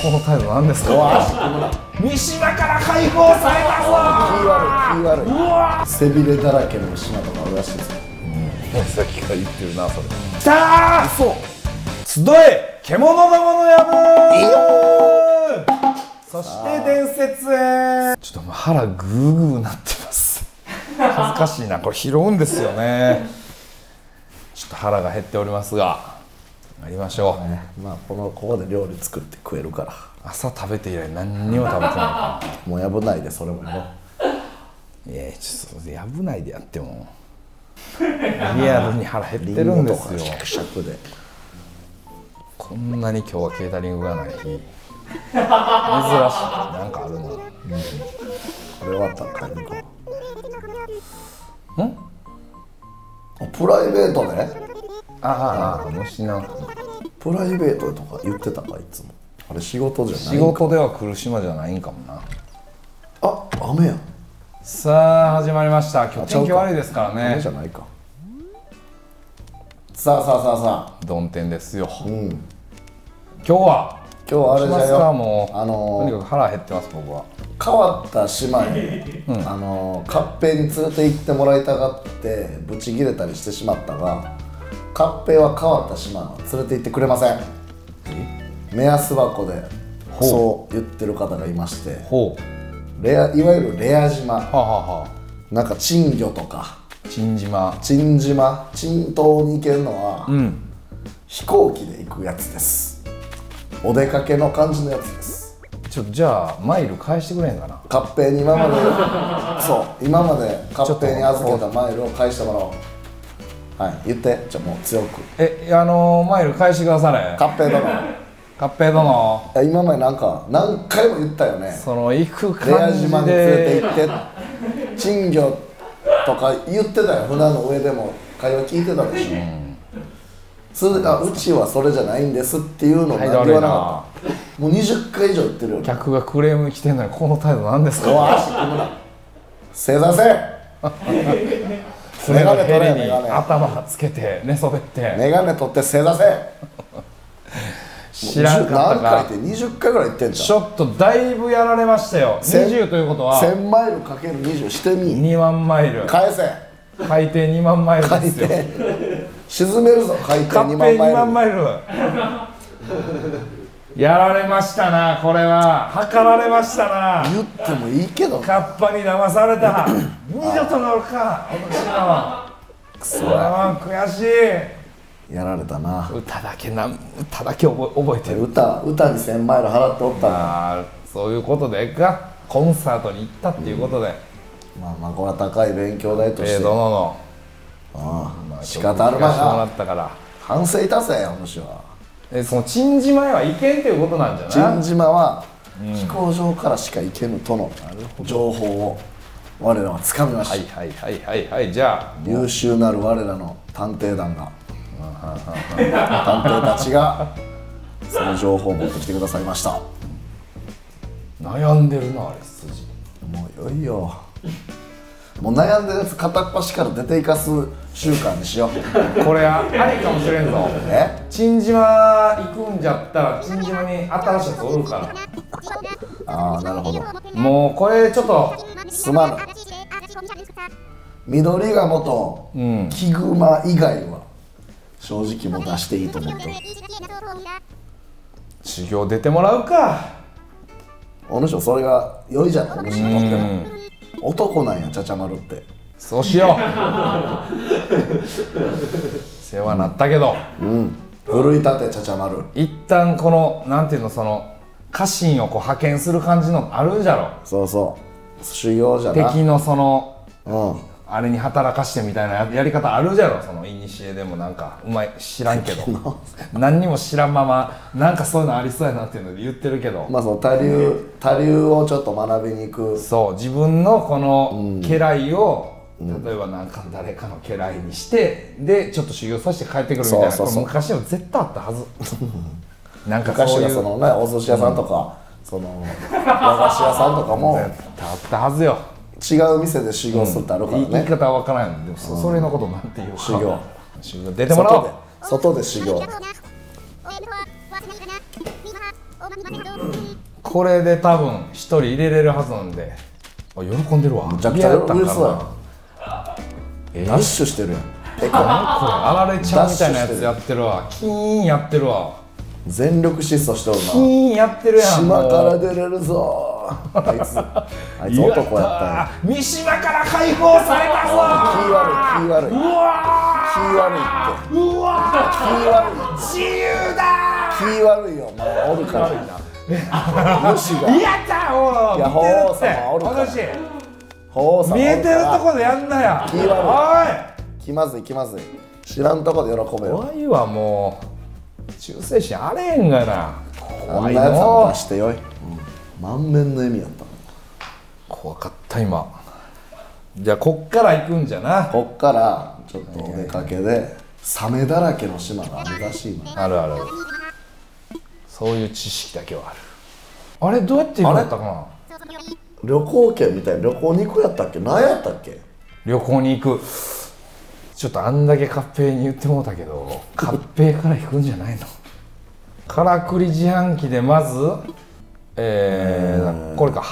この態度何ですか？三島から解放されたぞ！気悪い気悪い。背びれだらけの島とかあるらしいですよ。さっきから言ってるなそれきたーそう集え獣どものやぶそして伝説へ。ちょっともう腹グーグーなってます。恥ずかしいな。これ拾うんですよね。ちょっと腹が減っておりますがやりましょう、ね。まあこのここで料理作って食えるから。朝食べて以来何にも食べてないもう危ないでそれもよいやちょっと危ないでやっても。リアルに腹減ってるんですよ。シャクシャクで。こんなに今日はケータリングがない日。珍しい。なんかあるのこれ終わったら買いに行こうん。あプライベートでああ虫なんかプライベートとか言ってたかいつも。あれ仕事じゃない仕事では来る島じゃないんかもな。あ雨やん。さあ始まりました。今日天気悪いですから雨ねじゃないか。さあさあさあさ曇天ですよ。あうん。今今日は日はあれじゃよもう、あのーとにかく腹減ってます僕は。変わった島に、あのー合併に連れて行ってもらいたがってブチギレたりしてしまったが合併は変わった島は連れて行ってくれません。目安箱でそう言ってる方がいまして。ほレアいわゆるレア島。うはあ、はあはなんか珍魚とか。あ、珍島。珍島。珍島に行けるのは、うん。飛行機で行くやつです。お出かけの感じのやつです。ちょじゃあマイル返してくれへんかな？合併に今までそう。今まで合併に預けたマイルを返してもらおうはい。言って。じゃあもう強く。えあのーマイル返してくだされ。合併殿。合併殿。いや今までなんか何回も言ったよね。その行くレア感じ島に連れてで行って。珍魚とか言ってたよ。船の上でも。会話聞いてたでしょ、それであうちはそれじゃないんですっていうのを言わなかった。もう20回以上言ってるよ客がクレーム来てんのにこの態度なんですか。足組むな。正座せ 爪のメガネ取れヘリに頭つけて寝そべって。メガネ取って正座せ。知らんかった何回かって20回ぐらい言ってんじちょっとだいぶやられましたよ。せん20ということは。ゃん1000マイルかける20してみ。2万マイル。返せ。海底2万マイル海ですよ。底沈めるぞ。海底2合併2万マイルやられましたなこれは。測られましたな。言ってもいいけど。カッパに騙された。二度と乗るか私らは。くそは悔しい。やられたな。歌だけな歌だけ覚え覚えてる。歌歌に1000マイル払っておった。らあーそういうことでか。コンサートに行ったっていうことで、まあまあこれは高い勉強代として、えー、殿のああまあ仕方あるまいな。ったから。反省いたせお主はえその珍島へは行けんっていうことなんじゃない？珍島は飛行場からしか行けぬとの情報を我らはつかみました、はいはいはいはいはい。じゃあ優秀なる我らの探偵団が探偵たちがその情報を持ってきてくださいました。悩んでるなあれ筋。もういよいよ。もう悩んでるやつ片っ端から出ていかす習慣にしよう。これあありかもしれんぞ。え？珍島行くんじゃったら 珍島に新しいやつおるかああなるほど。らもうこれちょっとすまぬ緑が元うん。ヒグマ以外は正直もう出していいと思ってる。修行出てもらうか。お主はそれが良いじゃない。お主にとっても。うん。男なんやちゃちゃまるってそうしよう。世話なったけど。うん。奮い立てちゃちゃまる一旦このなんていうのその家臣をこう派遣する感じのあるんじゃろ。そうそう。修行じゃな。敵のそのうん。あれに働かしてみたいなややり方あるじゃろ。その古でもなんかうまい知らんけど。何にも知らんままなんかそういうのありそうやなっていうので言ってるけど、まあその多流多流をちょっと学びに行く。そう自分のこの家来を、例えばなんか誰かの家来にしてでちょっと修行させて帰ってくるみたいなそうそうそう。昔でも絶対あったはず。なんか昔そういう。はそのねお寿司屋さんとか、その和菓子屋さんとかも。絶対あったはずよ。違う店で修行するってあるから言い言いね、方は分からんでもそ,、それのことなんていうか。修行。修行。出てもらおう。外で。修行。これで多分一人入れれるはずなんで。あ喜んでるわ。むちゃくちゃ嫌やったんか嬉しえダッシュしてるやん。えこれあられちゃんみたいなやつやってるわ。キーンやってるわ。全力疾走してるキーンやってるやん島から出れるぞ。あいつ。あいつ男やったんや。やった。ー三島から解放されたぞ。気悪い気悪い。うわ気悪いって。ーうわ気悪い。ー自由だ気悪いよお前。おるから主が。ーやったおいや見てる法って。皇様お見えてるとこででやんなや。気悪いお気まずい気まずい知らんとこで喜べいよ。怖いわもう。忠誠心あれへんがな。あ怖いんなやつ出してよい、うん、満面の笑みやった。怖かった今。じゃあこっから行くんじゃな。こっからちょっとお出かけでサメだらけの島があるらしいのあるある。そういう知識だけはある。あれどうやって行くんだったかな？旅行券みたいな旅行に行くやったっけ？何やったっけ？旅行に行く。ちょっとあんだけ合併に言ってもうたけど合併から行くんじゃないの。からくり自販機でまずえー、これか。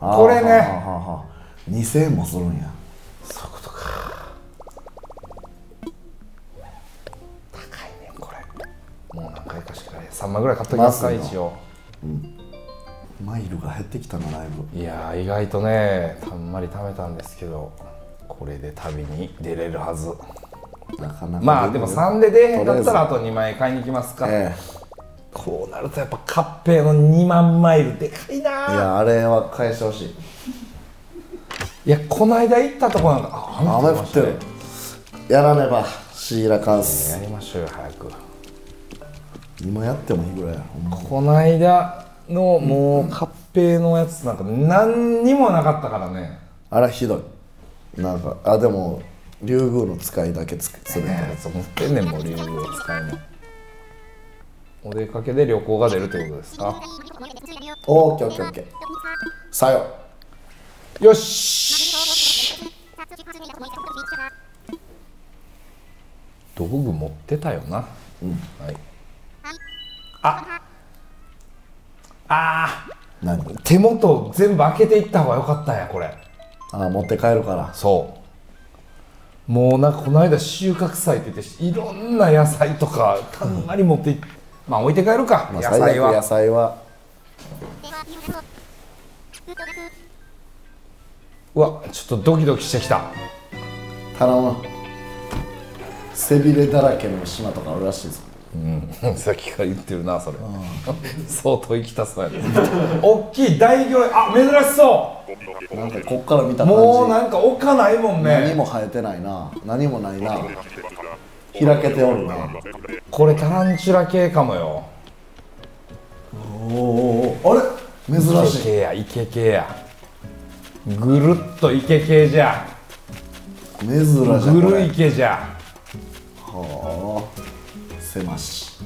これね。はあはあはあ。2000円もするんや。そういうことか。高いねんこれ。もう何回かしかない。3万ぐらい買っときますか一応マイルが減ってきたなだいぶいやー意外とねたんまり貯めたんですけどこれで旅に出れるはず。なかなかまあでも出3で出へんかったらあとと2万円買いに行きますか、りあえ。こうなるとやっぱ合併の2万マイルでかいな。えいやあれは返してほしい。いやこの間行ったとこなんだあ雨降ってる。やらねばシーラカンス。やりましょうよ早く。今やってもいいぐらいやこの間のもう合併のやつなんか何にもなかったからね。あれひどい。なんかあでも竜宮の使いだけつつれたやつ持ってんねんもう竜宮を使いの。お出かけで旅行が出るってことですか？オーケーオッケーオッケー。さよ。よし。道具持ってたよな、うん。はい。ああ何ー手元全部開けていった方が良かったんやこれ。あ持って帰るから。そう。もうなんかこの間収穫祭って言っていろんな野菜とかたんまり持っていまあ置いて帰るか、まあ、野菜は。野菜は。うわちょっとドキドキしてきた。頼む。背びれだらけの島とかあるらしいぞうん。さっきから言ってるなそれ。相当行きたそうやね。大きい大行。列あ珍しそなんかこっから見たう感じ。もうなんか置かないもんね。何も生えてないな。何もないな。開けておるな。これタランチュラ系かもよ。おおあれ？珍イケしい系やイケ系や。ぐるっとイケ系じゃ。珍しい。こぐるれい系じゃ。はあ狭し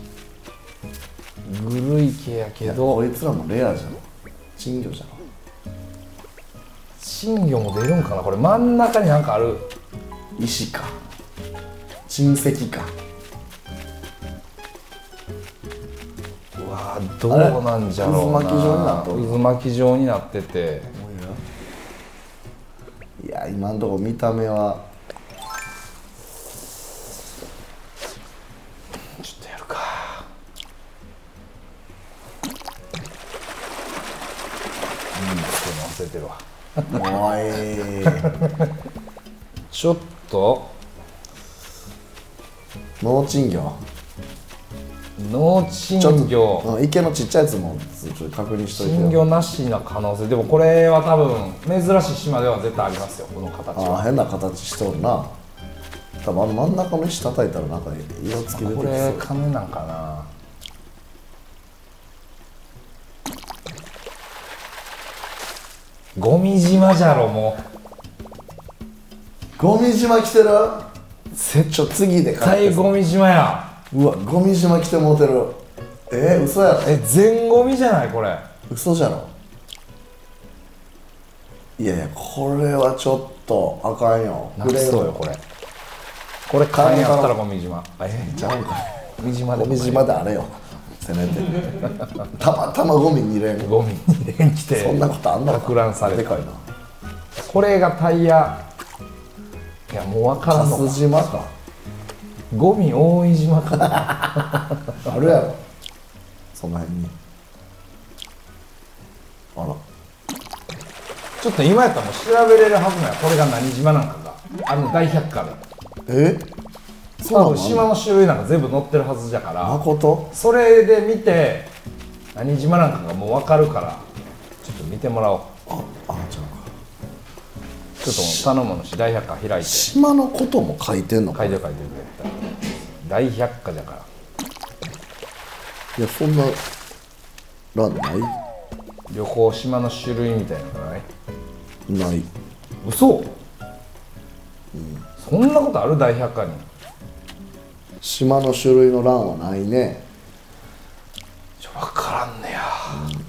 ぐるい系やけどこいつらもレアじゃん。珍魚じゃん。金魚も出るんかな？これ真ん中になんかある。石か。珍石か。うわーどうなんじゃろうな。渦巻き状になっとる。渦巻き状になってて。いや今んとこ見た目はちょっとやるかうんちょっと忘れてるわおいちょっと。脳珍魚脳珍ちょっ魚と、うん、池のちっちゃいやつもちょっと確認しといてよ。珍魚なしな可能性。でもこれは多分珍しい島では絶対ありますよこの形ああは変な形しとるな。多分あの真ん中の石叩いたらなんか色付き出てきこそう。れ金なんかな。ゴミ島じゃろもゴミ島来てる？う絶ちょ次で買って対ゴミ島や。うわゴミ島来てもうてる。えー、嘘やろ？え全ゴミじゃないこれ。嘘じゃろ？いやいやこれはちょっとあかんよ。なくそうよこれ。これ買えんやったらゴミ島。えちゃうんか。ゴミ島でゴミ島であれよ。せめて。たまたまゴミ2連ゴミに連来て。そんなことあんのかか乱された。でかいな。これがタイヤいやもう分からんのカか。ス島か。ゴミ大井島かな。あるやろ。その辺に。あら。ちょっと今やったらもう調べれるはずなんや。これが何島なんかが。あの大百科で。え？そうなの？島の種類なんか全部載ってるはずじゃから。誠？それで見て何島なんかがもう分かるから。ちょっと見てもらおう。ああじゃちょっと頼むのし大百科開いあて。島のことも書いてんの書いてる書いてる。大百科じゃから。やそんな欄ない？旅行島の種類みたいなのがない？ない。嘘、そんなことある？大百科に。島の種類の欄はないね。分からんねや。うん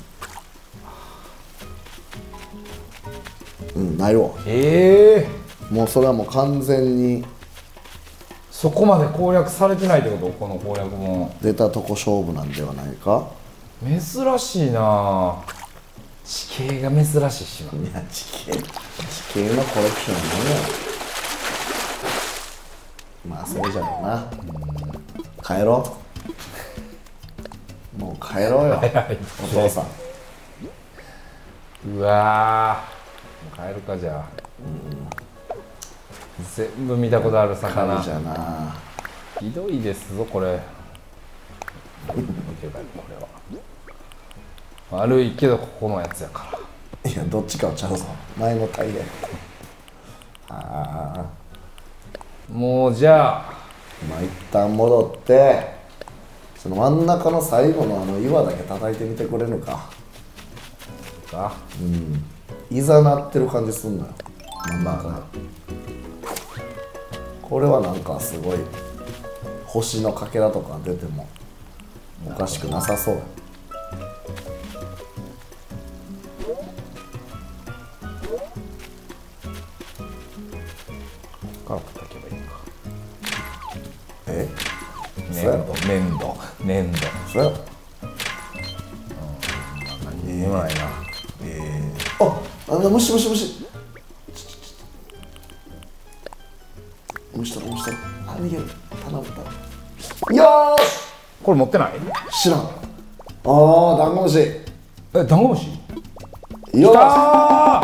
ないわ。ええ。もうそれはもう完全に。そこまで攻略されてないってこと？この攻略も。出たとこ勝負なんではないか？珍しいな。地形が珍しい島。いや地形。地形のコレクションなんやまあそれじゃろうな。帰ろう。もう帰ろうよ。早い。お父さん。うわー。もう帰るかじゃあ、全部見たことある魚。神じゃな。ひどいですぞこれ。悪いけどここのやつやから。いやどっちかはちゃうぞ。前のタイヤああもうじゃあ。まあ一旦戻ってその真ん中の最後のあの岩だけ叩いてみてくれるか。かいざなってる感じすんのよ。真ん中がこれはなんかすごい星のかけらとか出てもおかしくなさそう。や粘土粘土粘土。そうやろ。何にもないなえー、ああ虫虫虫虫取る虫取るあ逃げる。頼む頼む。よーし。これ持ってない？知らん。ああダンゴムシ。えダンゴムシ？よー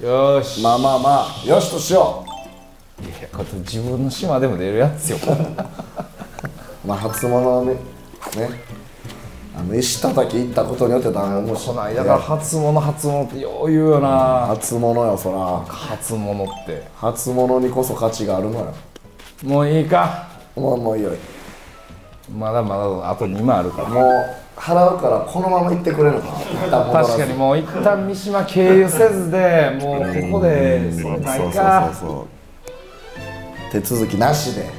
し。よーし。まあまあまあ。よしとしよいやこれ自分の島でも出るやつよ。まあ初物はねねあの石叩き行ったことによってダンゴムシこの間から初物初物ってよう言うよな初物よそら。初物って。初物にこそ価値があるのよ。もういいか。もうもういいよ。まだまだあと2枚あるから。もう払うからこのまま行ってくれるか。確かにもう一旦三島経由せずでもうここでそうそうそう。手続きなしで、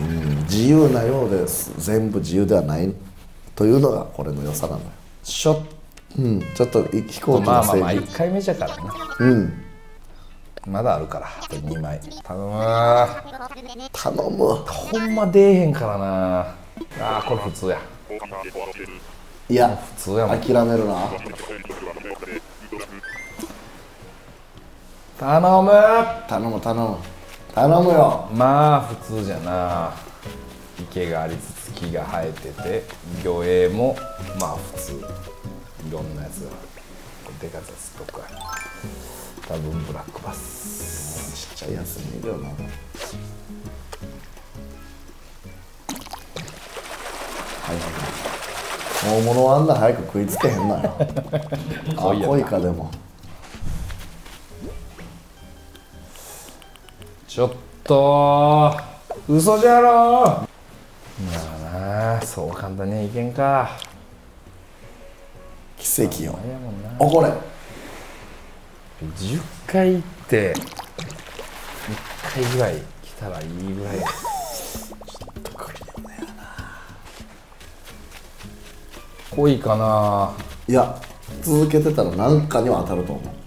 うん、自由なようです。全部自由ではないというのがこれの良さなのよ。ちょっうんちょっと飛行と機まあまあまあの整備1回目じゃからなうん。まだあるからあと2枚。頼む頼む。ほんま出えへんからな。あーこれ普通や。いや普通やもん。諦めるな。頼む。頼む頼む頼むよ。まあ普通じゃな。池がありつつ木が生えてて魚影もまあ普通。いろんなやつが。でかいやつとか多分ブラックバス。ちっちゃいやつにいるよな。大物はあんな早く食いつけへんのよ。あ濃いやん濃いかでもちょっと嘘じゃろ。まあなそう簡単にはいけんか。奇跡よ。あこれ。10回行って1回ぐらい来たらいいぐらい。濃いかな。いや続けてたら何かには当たると思う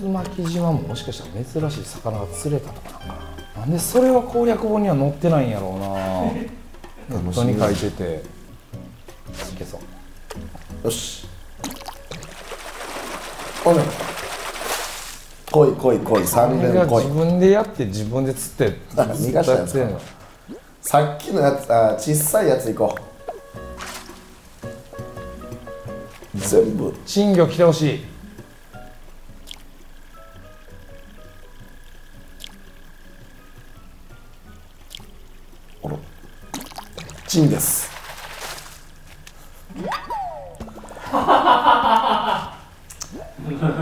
渦巻巻島ももしかしたら珍しい魚が釣れたとかなんか。ななんでそれは攻略本には載ってないんやろうな。ネットに書いてて。いけそう。よし。おね来い来い来い。三俺が連来い。自分でやって自分で釣って。あ 逃がしたやつさっきのやつあ小さいやついこう。全部。珍魚来てほしいチンです。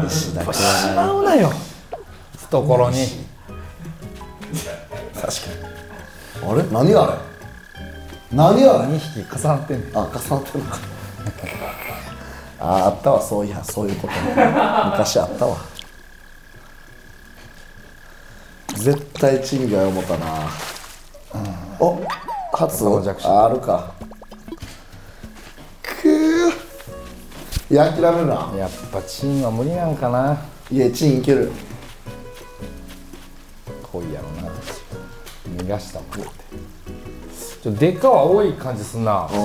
石だけしまうなよ。懐に。確かに。あれ？何あれ？何あれ？2匹重なってんの？あ重なってるのか。ああったわ。そういやそういうことね。昔あったわ。絶対チンギャ思ったな、お初頭弱視ああるか。くー。いや諦めるなやっぱチンは無理なんかな。いやチンいける。濃いやろな逃がしたもんって。ちょでかは多い感じすんな。う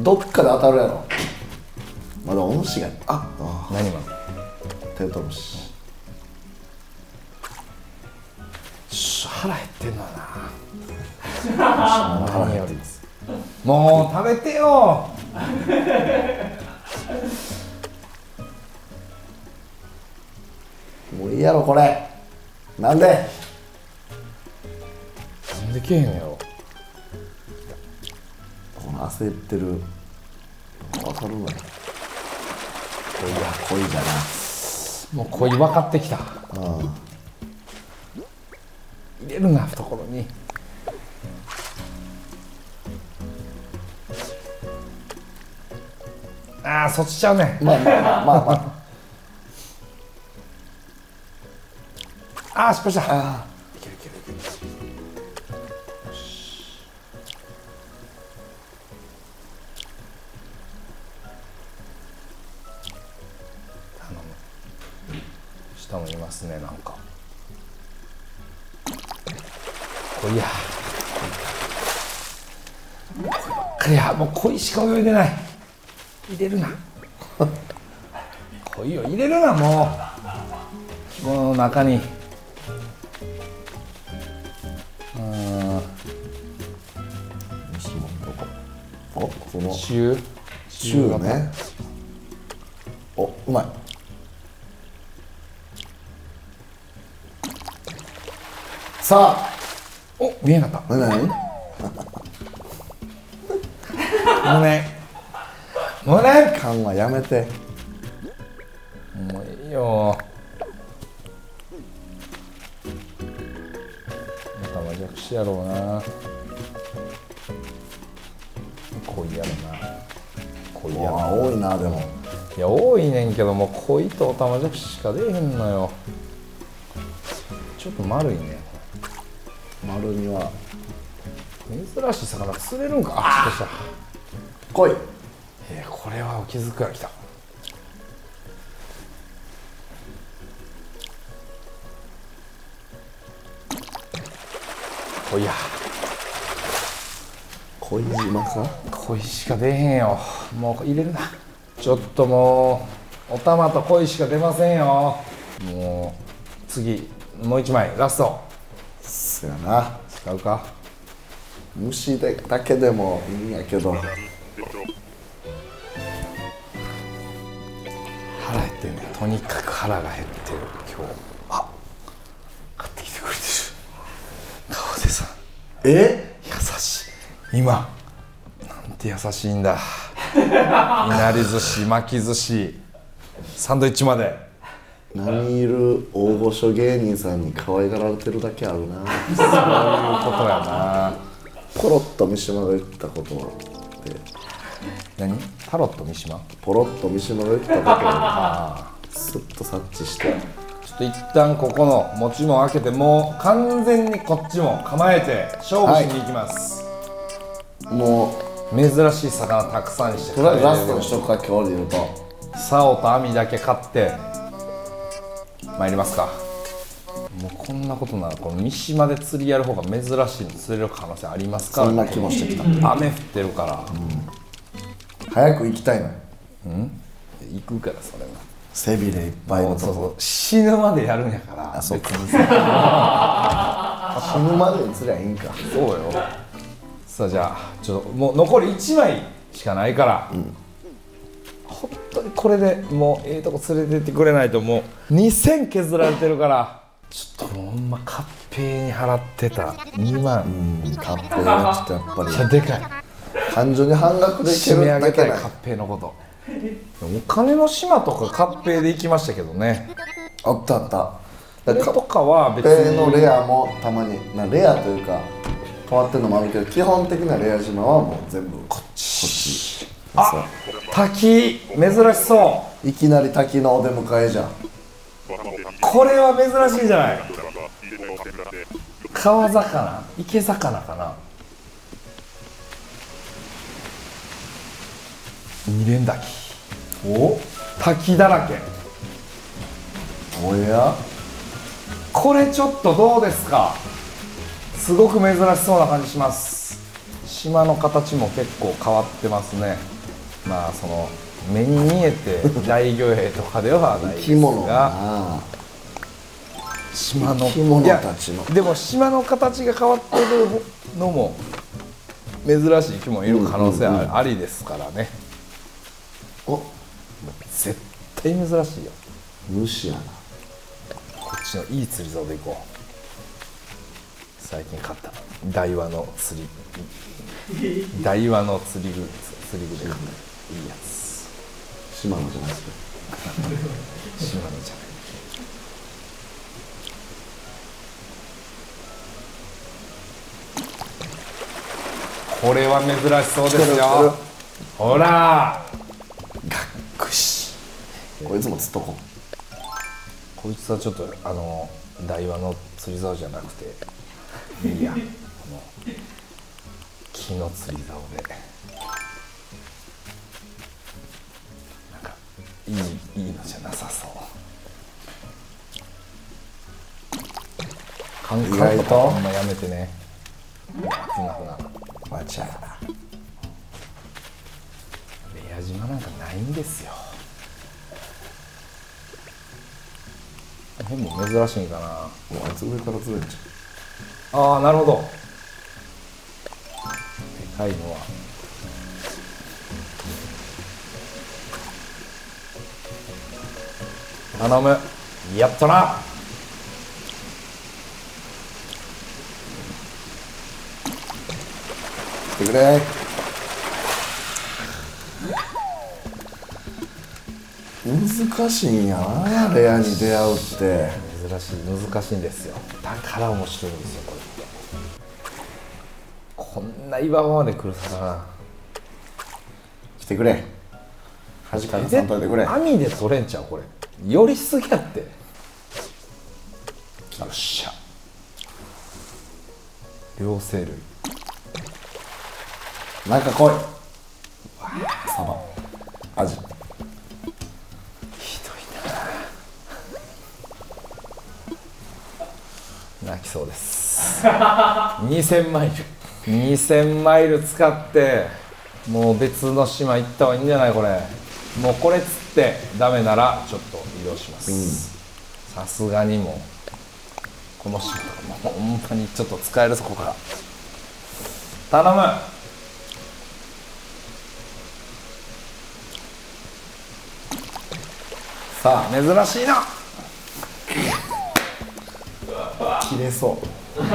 ん。どっかで当たるやろ。まだお主がああ何が？テントウムシし腹減ってんのなもう食べてよ。もういいやろこれ。なんで？なんでけえへんやろ。この焦ってる。わかるわ。よ恋や恋じゃもう恋分かってきた。なうん。入れるな懐にああそっちちゃうね。まあまあまあまあ。まあああ失敗した。あいけるいけるいける下もいますねなんか。こいや。こればっかりやもう恋しか泳いでない入れるな。恋を入れるなもう。この中に。うん。虫もどこ。おこの。中中ね。おうまい。さあ。お見えなかっ何何た胸胸 勘はやめて。もういいよ。頭弱視やろうな。濃いやろな。濃いやろわあ多いなでも。いや多いねんけども濃いと頭弱視しか出えへんのよ。ちょっと丸いね。丸みは。珍しい魚釣れるんか？あっ来い気づくから来た。こいや。恋島か？恋しか出えへんよ。もう入れるな。ちょっともうお玉と恋しか出ませんよ。もう次もう一枚ラスト。そやな。使うか。虫でだけでもいいんやけどとにかく腹が減ってる今日。あ。買ってきてくれてる。川瀬さん。え？優しい。今。なんて優しいんだ。いなり寿司巻き寿司。サンドイッチまで。何いる大御所芸人さんに可愛がられてるだけあるな。そういうことやな。ポロッと三島が言ったことで何？タロット三島？ポロッと三島が言っただけですっと察知して。ちょっと一旦ここの持ちも開けてもう完全にこっちも構えて勝負しに行きます、も珍しい魚たくさんにしてうとりあえずラストにしとくか今日で言うと竿と網だけ買って参りますか。もうこんなことならこの三島で釣りやる方が珍しいの釣れる可能性ありますから。そんな気もしてきた。雨降ってるから、早く行きたいのよ。行くからそれは背びれいっぱいのとこ。そうそう死ぬまでやるんやから。あそうか。死ぬまでに釣りゃいいんか。そうよ。さあじゃあちょっともう残り1枚しかないから、本当にこれでもうええとこ連れてってくれないともう2000削られてるから。ちょっともうほんまカッペに払ってた。2万、うんカッペはちょっとやっぱり。でかい。単純に半額で締める上げたいカッペイのことお金の島とかカッペイで行きましたけどね。あったあった。これとかは別カッペのにレアもたまになレアというか変わってるのもあるけど基本的なレア島はもう全部こっち。あ滝珍しそう。いきなり滝のお出迎えじゃん。これは珍しいじゃない？川魚池魚かな二連滝お？滝だらけ。おや？これちょっとどうですか？すごく珍しそうな感じします。島の形も結構変わってますね。まあその目に見えて大魚影とかではないですが。な。島のでも島の形が変わってるのも珍しい生き物いる可能性あありですからね。お絶対珍しいよ。虫やな。こっちのいい釣り竿でいこう。最近買った。大和の釣り大和の釣り具。釣り具で買った。いいやつ。島のじゃなくて島のじゃない。これは珍しそうですよ。ほら。くしこいつも釣っとここいつはちょっとあの台湾の釣り竿じゃなくていいや。この木の釣り竿で。なんかいいいいのじゃなさそう。カンととかほんまやめてね。ふなふなうわちゃレア島なんかないんですよこの辺も珍しいんかな。もうあいつ上から釣れんじああなるほど。でかいのは。頼む。やったな。来てくれ。難しいんやなレアに出会うって。珍しい難しいんですよ。だから面白いんですよこれって。こんな岩場まで来る魚。来てくれ。端からさんといてくれ。網で取れんちゃうこれ。寄りすぎやって。よっしゃ。両生類。なんか来い。サバ。アジそうです。2000マイル。2000マイル使ってもう別の島行った方がいいんじゃないこれ。もうこれ釣ってダメならちょっと移動します。さすがにもうこの島もうほんまにちょっと使えるそこから。頼む。さあ珍しいな切れそう。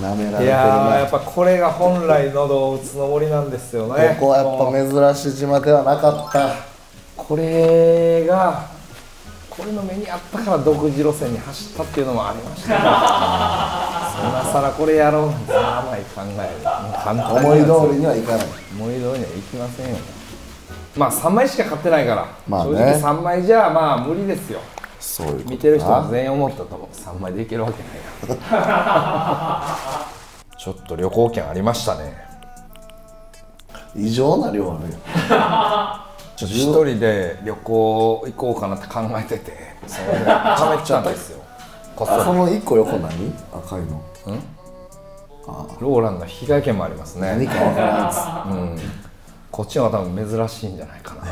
なめられてるいやーやなっぱこれが本来喉を打つの森なんですよね。ここはやっぱ珍しい島ではなかった。これがこれの目にあったから独自路線に走ったっていうのもありましたね。今更これやろう。なんて甘い考え簡単思い通りりにはいかない。思い通りにはいきませんよまあ3枚しか買ってないから、まあね。正直3枚じゃまあ無理ですよそういう見てる人も全員思ったと思う。3枚でいけるわけないやん。ちょっと旅行券ありましたね。異常な量あるよ。ちょっと一人で旅行行こうかなって考えててそれちゃんですよ。こっその一個横何？赤いの。ローランの被害券もありますね。何かわからうん。こっちの方が多分珍しいんじゃないかな。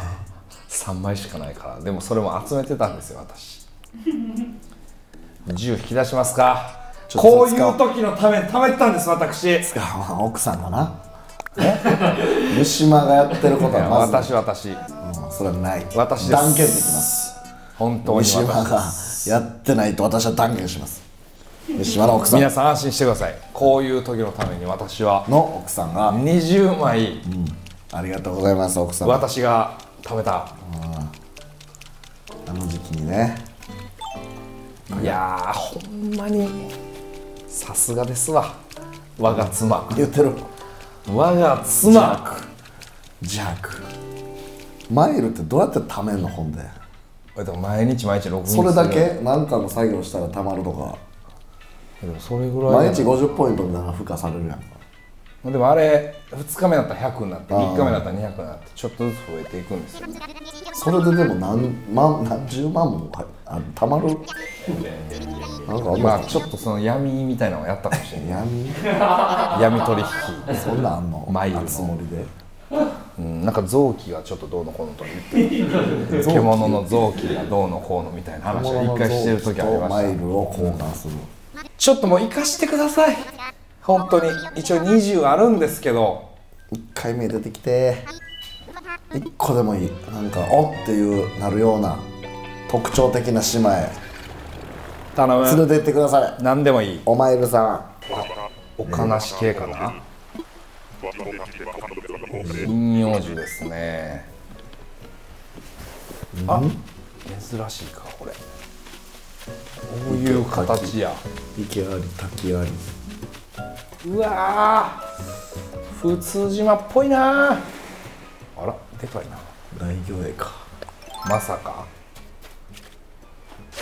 3枚しかないから。でもそれも集めてたんですよ私銃引き出しますか？こういう時のために貯めてたんです私。つ奥さんがな。三島がやってることはまず私私。うんそれはない。私断言できます。本当に三島が私やってないと私は断言します。三島の奥さん。皆さん安心してください。こういう時のために私は。の奥さんが、20枚。ありがとうございます奥さん私が貯めた。あの時期にねいやーほんまに。さすがですわ。我が妻。言ってる。我が妻。ジャック。マイルってどうやって貯めんの本で？でも毎日毎日録音するそれだけ？何かの作業したら貯まるとか。でもそれぐらい。毎日50ポイントみたいなの付加されるやんか。でもあれ2日目だったら100になって3日目だったら200になってちょっとずつ増えていくんですよ。ねそれででも何万何十万もはあ貯まる？なんかままあちょっとその闇みたいなのをやったかもしれない。闇。闇取引。そんなんあんの？マイルつもりで。うん、なんか臓器がちょっとどうのこうのとか言って。る獣の臓器がどうのこうのみたいな話。を一回してる時ありまマイしルを交換するたちょっともう生かしてください。本当に。一応20あるんですけど。1回目出てきて。1個でもいい。なんかおっていうなるような特徴的な島へ。頼む。連れて行ってください何でもいい。おマイルさおかし系かな？陰陽樹ですね。あ珍しいかこれ。こういう形や。ん池あり滝あり。うわー。普通島っぽいなあらでかいな。大魚影か。まさか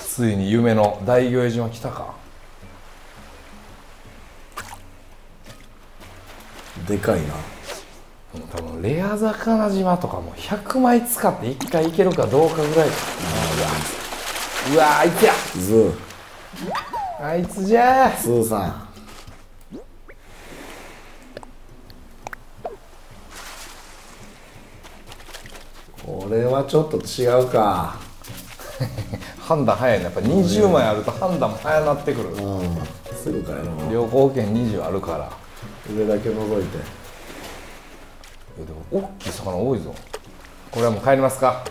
ついに夢の大魚江島来たか。でかいな。多分レア魚島とかも100枚使って1回いけるかどうかぐらい。だうわーあいつや。ズー。あいつじゃスーさん。これはちょっと違うか 判断早いなやっぱ20枚あると判断も早なってくる。うん。すぐ帰ろう旅行券20あるから。上だけ覗いて。いやでも大きい魚多いぞ。これはもう帰りますか。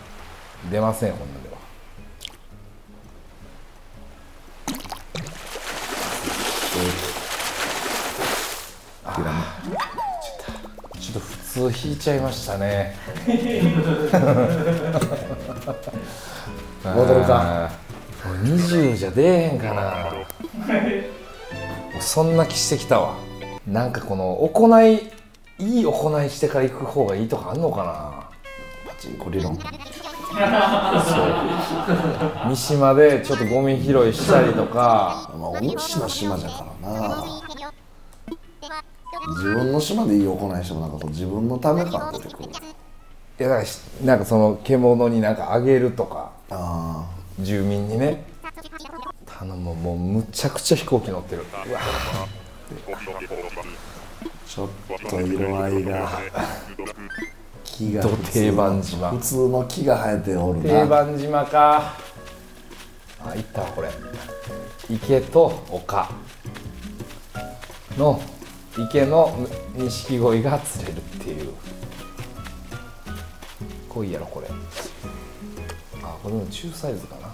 出ませんほんなんでは。ちょっと普通引いちゃいましたね 戻るかあー。もう20じゃ出えへんかな。そんな気してきたわ。なんかこの行いいい行いしてから行く方がいいとかあんのかパチンコ理論。な三島でちょっとゴミ拾いしたりとか。まあお主の島じゃからな。自分の島でいい行いしてもなんかこう自分のため感出てくる。いやだからしなんかその獣になんかあげるとかあ住民にね頼むもうむちゃくちゃ飛行機乗ってる。うわあちょっと色合いが木がど定番島。普通の木が生えておるな。定番島か。あ行ったわこれ。池と丘。の池の錦鯉が釣れるっていう。濃いやろこれ。あこれも中サイズかな。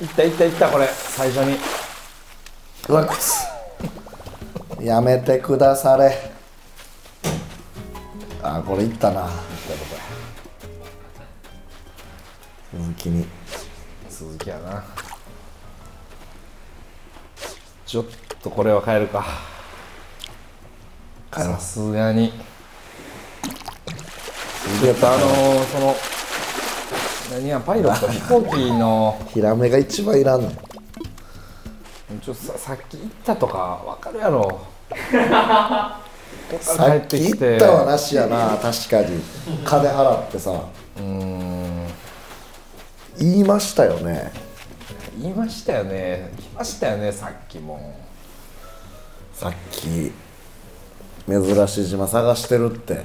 いったいったいったこれ。最初に。うわくつ。やめてくだされ。あこれいったな。続きに。鈴木やな。ちょっとこれは変えるか。さすがに。ちょっとあのー、その何やパイロット飛行機の ヒラメが一番いらんの。ちょっとささっき言ったとかわかるやろ。さっき言ったはなしやな。確かに金払ってさ。うん。言いましたよね。言いましたよね。来ましたよねさっきも。さっき珍しい島探してるって。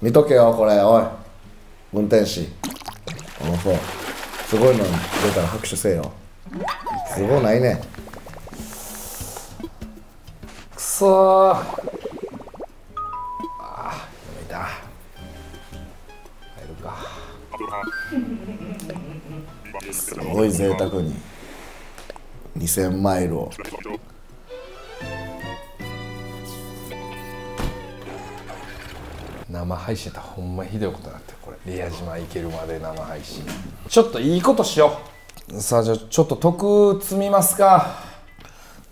見とけよこれおい運転士。あそうすごいの出たら拍手せよ。すごいないね。くそー。ああやめた入るか。すごい贅沢に。2000マイルを。生配信やったらほんまひどいことになって宮島行けるまで生配信。ちょっといいことしよう。さあじゃあちょっと得積みますか。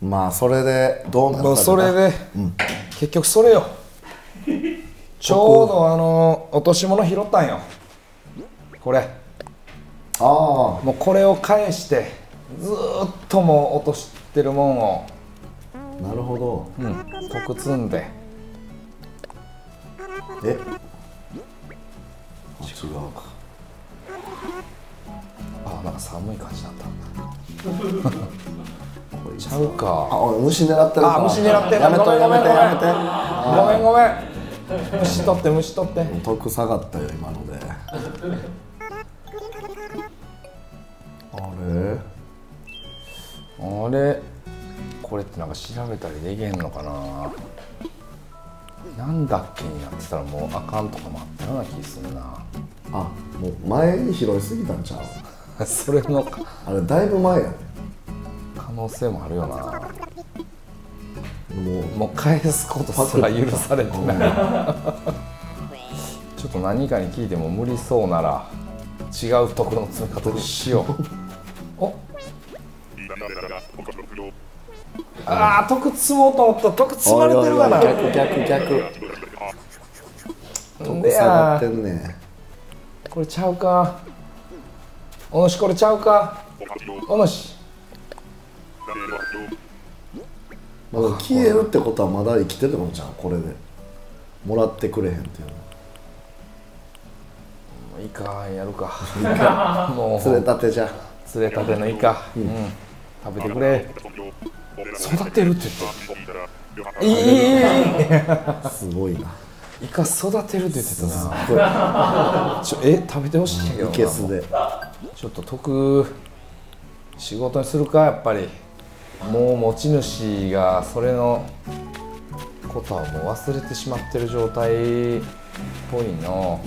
まあそれでどうなるかそれで、結局それよ。ちょうどあの落とし物拾ったんよ。これ。ああ。もうこれを返してずーっともう落としてるもんを、なるほど。うん、得積んで。え？あ違うか。あなんか寒い感じだった ちゃうか。あ虫狙ってるかあ虫狙ってる。やめとごめんやめて。やめてごめんごめん虫取って虫取って。得下がったよ今ので。あれ？あれ？これってなんか調べたりできへんのかな？なんだっけになってたらもうあかんとかもあったような気するな。あもう前に拾いすぎたんちゃう？それのあれだいぶ前や。ね可能性もあるよな。もうもう返すことすら許されてない。ちょっと何かに聞いても無理そうなら違うところの詰め方にしよう あー得積もうと思った。得積まれてるかな。逆逆逆。なん。得下がってんね。これちゃうか。お主これちゃうか。お主。まだ消えるってことはまだ生きてるのじゃんこれで。もらってくれへんっていうの。もういいかやるか。もう。釣れたてじゃ。釣れたてのイカ、うん。食べてくれ育てるって言っていいいいいいすごいな。イカ育てるって言ってたな。ちょえ食べてほしいけどないけすで。ちょっと得仕事にするかやっぱり。もう持ち主がそれのことはもう忘れてしまってる状態っぽいな、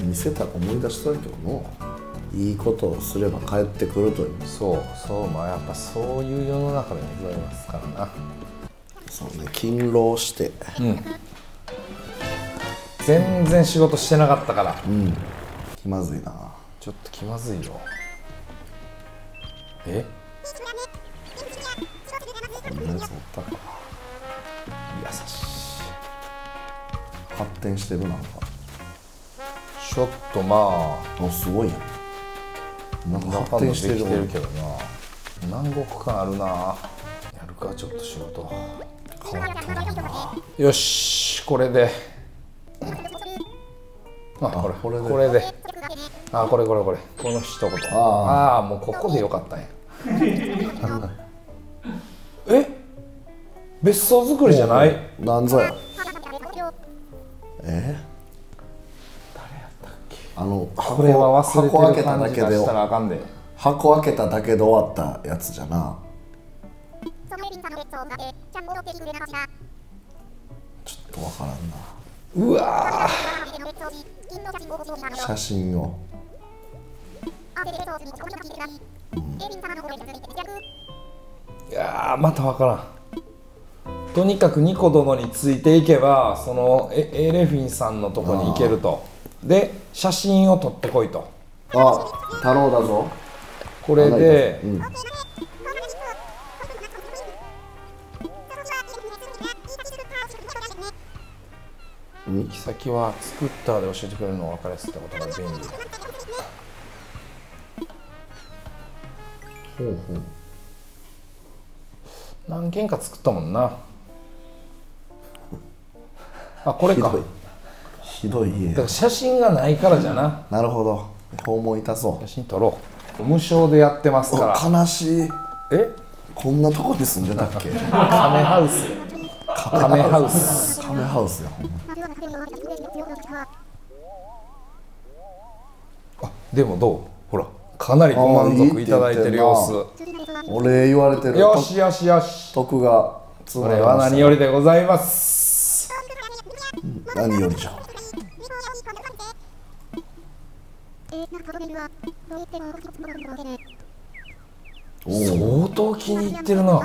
見せたら思い出したいけどないいことをすれば帰ってくるという。そうそうまあやっぱそういう世の中でございますからな。そうね勤労して。全然仕事してなかったから。うん。気まずいな。ちょっと気まずいよ。え？こんなやつおった。か優しい。発展してるなんか。ちょっとまあ。あすごいやんなんか中発展してるできてるけどな。南国感あるな。やるかちょっと仕事。変わったな。よしこれで。あこれ。これで。これで。あこれこれこれ。この一言。ああーもうここでよかったんや。え？別荘作りじゃない？なんぞやこれは忘れ箱開けてるただけで感じ出したらあかんで。箱開けただけで終わったやつじゃな。ちょっとわからんな。うわ写真を。ーいやーまたわからん。とにかくニコ殿についていけばそのエエレフィンさんのとこに行けるとで写真を撮ってこいと。あ太郎だぞ。これでうん。行き先は作ったで教えてくれるのが分かりやすいってことが便利。ほうほう。何軒か作ったもんな。あこれかひどい家だから写真がないからじゃな。なるほど。訪問痛そう。写真撮ろう。無償でやってますから。お悲しい。え？こんなとこに住んでたっけ？カメハウス。カメハウス。カメハウスや。ほんまあでもどう？ほらかなりご満足いただいてる様子。お礼言われてる。よしよしよし。徳がつこれは何よりでございます。何よりじゃ。ん相当気に入ってるな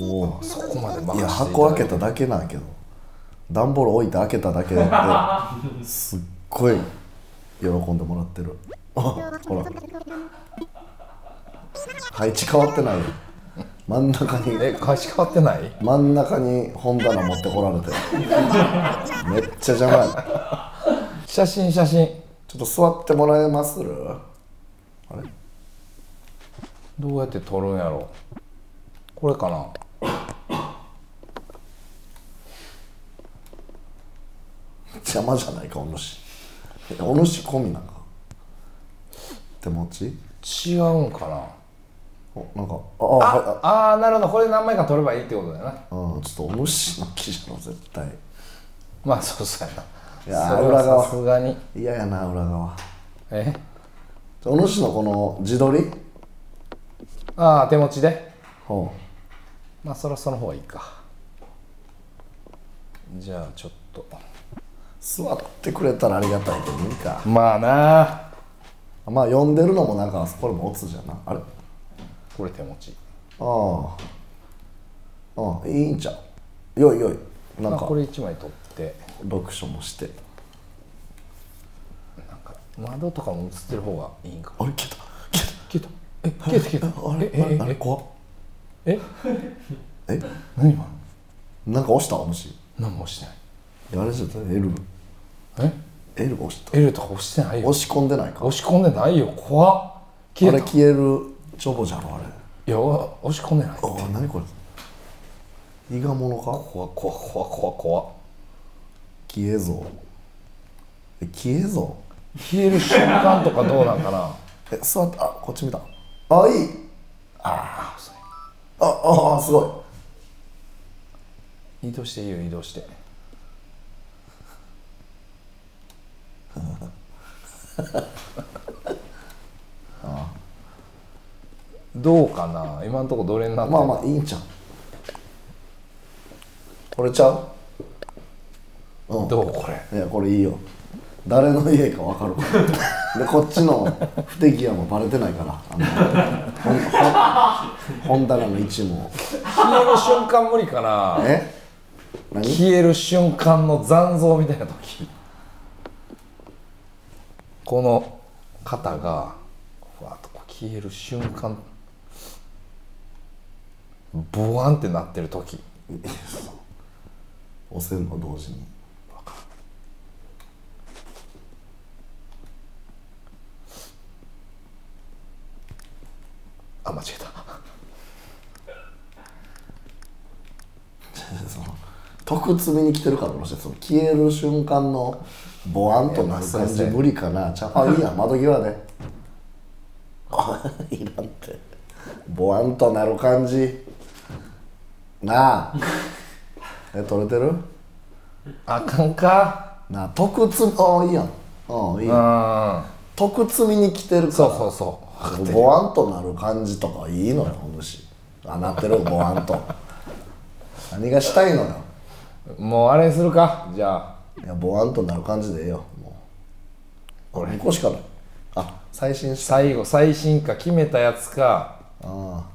おおそこまでいや箱開けただけなんやけど段ボール置いて開けただけですっごい喜んでもらってるあほら配置変わってないよ真ん中に。え返し変わってない？真ん中に本棚持ってこられて。めっちゃ邪魔や。写真写真。ちょっと座ってもらえます？あれ？どうやって撮るんやろ？これかな？邪魔じゃないかお主。お主込みなんか？手持ち？違うんかな？おなんかああはいああ。なるほどこれ何枚か撮ればいいってことだよな。うんちょっとお主の記事の絶対まあそうそうやな。いやさすがに。嫌やな裏側。え？お主のこの自撮り？ああ手持ちで？ほまあそろその方がいいか。じゃあちょっと。う座ってくれたらありがたいけどいいか。まあな。まあ読んでるのもなんかこれもオツじゃな。あれ？これ手持ち。ああ。ああいいんちゃう？よいよい。なんか。まあこれ1枚取って。読書もして。なんか窓とかも映ってる方がいいんかあれ消えた。消消えた。え消えた。消えた。えたあれえええあれ怖っ。え？え？何今なんか押した？お主何も押してない。あれじゃった L え？L 押した。L とか押してないよ。押し込んでないか。押し込んでないよ。怖っ。消えた。あれ消えるチョボじゃろあれ。いや押し込んでないああ何これ。伊賀物か？怖っ怖っ怖っ怖っ怖っ。消えぞ。え消えぞ？消える瞬間とかどうなんかな？え座ってあこっち見た。あいい。ああああすご移動していいよ移動して どうかな？今のところどれになっいてるまあまあいいんちゃう？これちゃう？うん。どうこれ？いやこれいいよ。誰の家か分かるから でこっちの不手際もバレてないから。あの本棚の位置も。消える瞬間無理かな？え？何？消える瞬間の残像みたいな時。この肩がふわっと消える瞬間ボワンってなってる時。押せるの同時に。あ間違えた。その徳積みに来てるからもしその消える瞬間のボワンとなる感じ無理かな。ちゃあいいや窓際で。あ いらんって。ボワンとなる感じなあ。え撮れてる？あかんか。なあ徳積みあいいやん。あいい。うん。やん徳積みに来てるから。そうそうそう。ボワンとなる感じとかいいのよお主。あなってるボワンと。何がしたいのよ。もうあれにするか。じゃあ。いやボワンとなる感じでええよもう。これ向こうしかない。あ最新最後最新か決めたやつか。ああ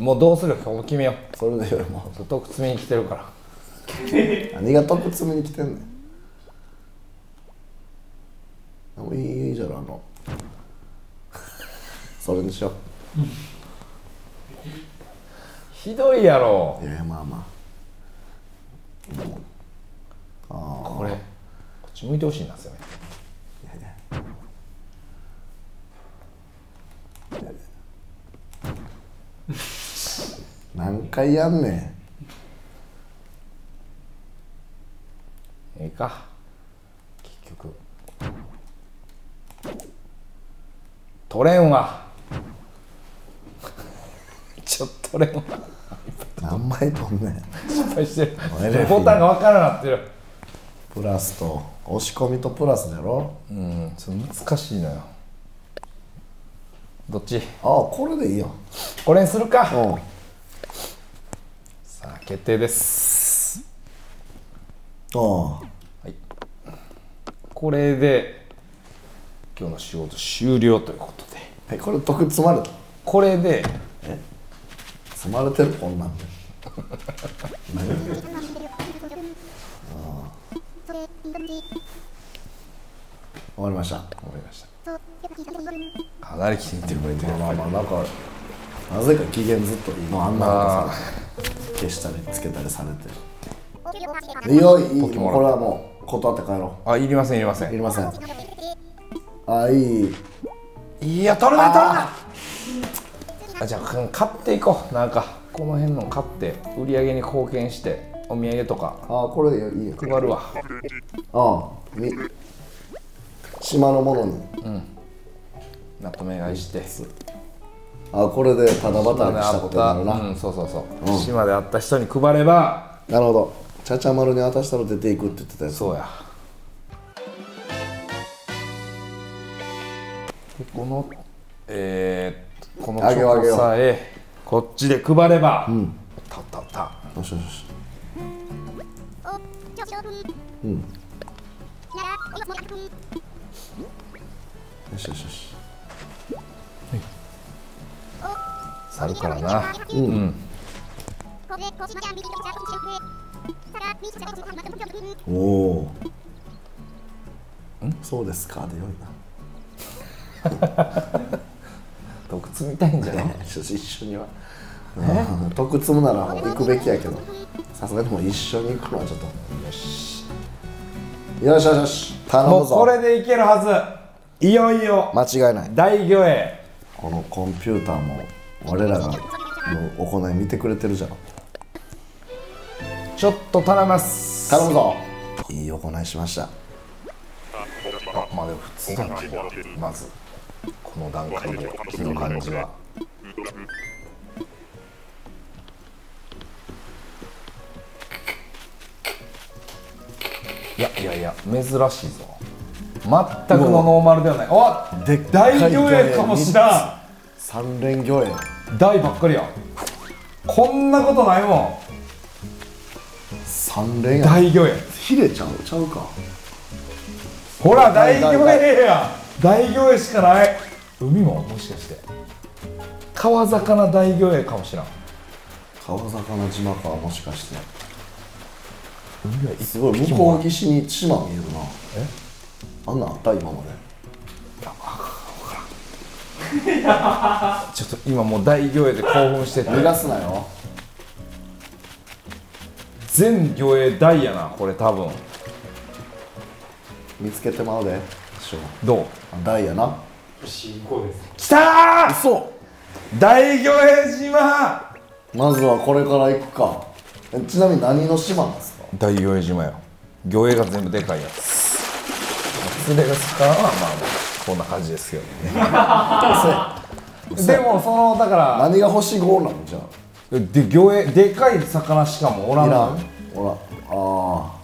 もうどうするかもう決めよそれでよりもう特積みに来てるから。何が徳積みに来てんねん。いいいいじゃろあの。それにしよひどいやろ。ういやいやまあまこれこっち向いてほしいんですよねあ何回やんねん。ええか。結局。取れんわ。ちょっと取れんわ。何枚とんねん。失敗してる。ボタンが分からなってる。プラスと押し込みとプラスだろ。うん。ちょっと難しいのよ。どっち？ああこれでいいよ。これにするか。うんさあ決定です。ああ。これで今日の仕事終了ということで。えこれ得積まれたこれで積まれてるこんなんで。終わりました。終わりました。かなり気に入ってくれてる。まあまあなんかなぜか機嫌ずっといいのあんなのさ消したりつけたりされて。い。いよいいこれはもう断って帰ろあいりませんいりません。ういりません。あいい。いや取れない取れないあじゃあ買っていこう。なんかこの辺の買って売り上げに貢献してお土産とか。あこれいいよ。配るわ。ああみ島のものに。まとめ買いしてあこれでただ働きしたことになるな、うんそうそうそう、島で会った人に配れば。なるほど。ちゃちゃ丸に渡したら出ていくって言ってたやつ。そうや。でこのえー、このチあげようあョコさえこっちで配れば、たったった。よしよし。うん。よしよしよし去るからな。うん、うん。おおそうですか。でよい 毒積みたいんじゃない？一緒には。うん得積むなら行くべきやけど。さすがにもう一緒に行くのはちょっと。よし。よしよしよし。頼むぞ。もうこれでいけるはず。いよいよ。間違いない。大魚影このコンピューターも我らがの行い見てくれてるじゃん。ちょっと頼みます。頼むぞ。いい行いしました。あまあでも普通だなまず。この段階で木の感じは。いやいやいや珍しいぞ。全くのノーマルではない。おでっ大魚影かもしらん三連魚影大ばっかりや。こんなことないもん。三連や。大魚影ヒレちゃう？ちゃうか。ほら大魚影や。大魚影しかない。海ももしかして。川魚大魚影かもしらん。川魚島かもしかして。海はすごい向こう岸に島見えるな。え？あんなんあった今まで ちょっと今もう大魚影で興奮してて。逃がすなよ。全魚影大やなこれ多分。見つけてまうで。しょどう？あ大やな。きたー！嘘！大魚影島！まずはこれから行くか。えちなみに何の島なんですか？大魚影島よ。魚影が全部でかいやつ。釣れがつかんはまあまあこんな感じですよ でもそのだから何が星5なのじゃで魚影でかい魚しかもおらあいらん。のん。ほらああ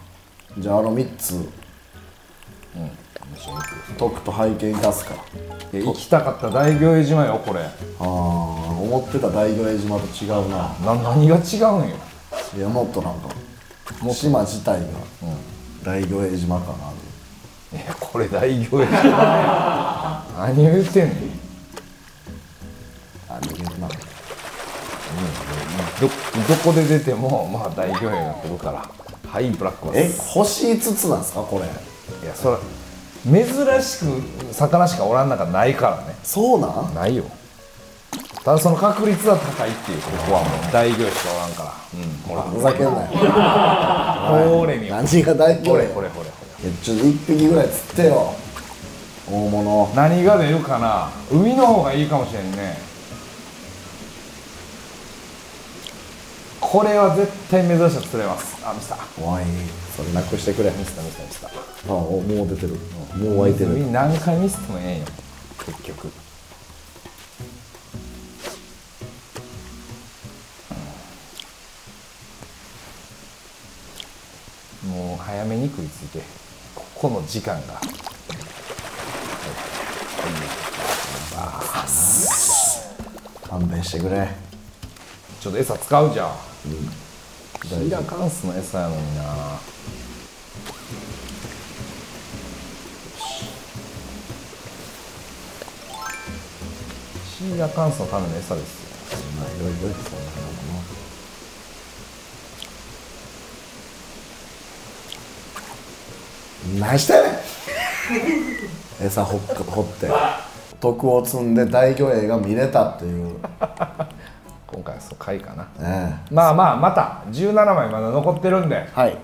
じゃああの3つ。徳と背景に出すかいや行きたかった。大魚影島よこれ。ああ思ってた大魚影島と違うな。な何が違うんよいやもっとなんか島自体が大魚影島感あるいやこれ大魚影島や何を言ってんねんあ逃げるなどどこで出てもまあ大魚影が来るから。はいブラックバえス星5つなんですか？これ。いやそれ珍しく魚しかおらん中ないからね。そうなん？ないよ。ただその確率は高いっていうここはもう。大魚影しかおらんから。うん。ほらふざけんなよ。これ見よ何が大魚これ影これこれいやちょっと1匹ぐらい釣ってよ。大物。何が出るかな。海の方がいいかもしれんね。これは絶対目指したら釣れます。あミスターおいそれなくしてくれミスターミスターミスター。あおもう出てる。もう湧いてる。水何回ミスってもええんよ。結局めに食いついてここの時間が。勘弁してくれちょっと餌使うじゃん、シーラカンスの餌やのになシーラカンスのための餌ですよまあい。ろい。ろそんなのも何してんねん。餌ほっ掘って。徳を積んで大魚影が見れたっていう。今回はそう回かな。ねまあまあまた17枚まだ残ってるんで。はい。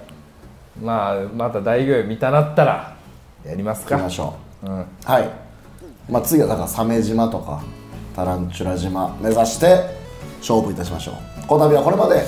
まあまた大魚見たなったらやりますか。ましょう。うん。はい。まあ次はだから鮫島とかタランチュラ島目指して勝負いたしましょう。この度はこれまで